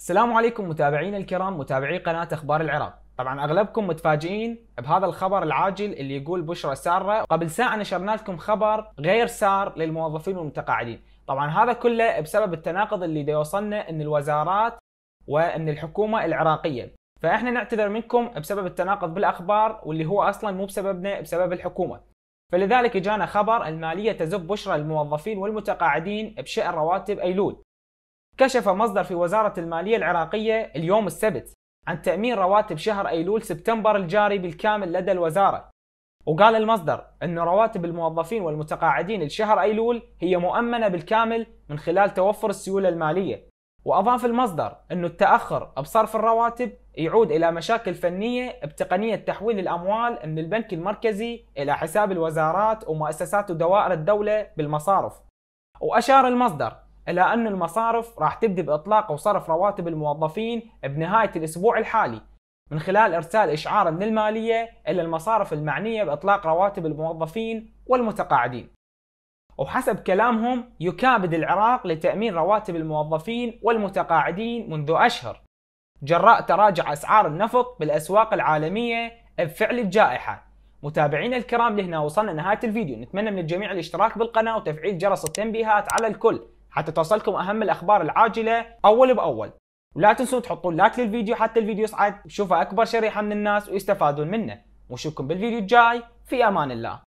السلام عليكم متابعينا الكرام متابعي قناة أخبار العراق. طبعا أغلبكم متفاجئين بهذا الخبر العاجل اللي يقول بشرى سارة قبل ساعة نشرنا لكم خبر غير سار للموظفين والمتقاعدين. طبعا هذا كله بسبب التناقض اللي يوصلنا ان الوزارات وان الحكومة العراقية. فإحنا نعتذر منكم بسبب التناقض بالأخبار واللي هو أصلا مو بسببنا بسبب الحكومة. فلذلك اجانا خبر المالية تزب بشرى للموظفين والمتقاعدين بشأن رواتب أيلول. كشف مصدر في وزارة المالية العراقية اليوم السبت عن تأمين رواتب شهر أيلول سبتمبر الجاري بالكامل لدى الوزارة. وقال المصدر أن رواتب الموظفين والمتقاعدين لشهر أيلول هي مؤمنة بالكامل من خلال توفر السيولة المالية. وأضاف المصدر أن التأخر بصرف الرواتب يعود إلى مشاكل فنية بتقنية تحويل الأموال من البنك المركزي إلى حساب الوزارات ومؤسسات ودوائر الدولة بالمصارف. وأشار المصدر إلى أن المصارف راح تبدأ بإطلاق وصرف رواتب الموظفين بنهاية الأسبوع الحالي من خلال إرسال إشعار من المالية إلى المصارف المعنية بإطلاق رواتب الموظفين والمتقاعدين. وحسب كلامهم يكابد العراق لتأمين رواتب الموظفين والمتقاعدين منذ أشهر. جراء تراجع أسعار النفط بالأسواق العالمية بفعل الجائحة. متابعينا الكرام لهنا وصلنا نهاية الفيديو. نتمنى من الجميع الاشتراك بالقناة وتفعيل جرس التنبيهات على الكل. حتى توصلكم أهم الأخبار العاجلة أول بأول. ولا تنسوا تحطون لايك للفيديو حتى الفيديو يصعد. يشوفه أكبر شريحة من الناس ويستفادون منه. واشوفكم بالفيديو الجاي. في أمان الله.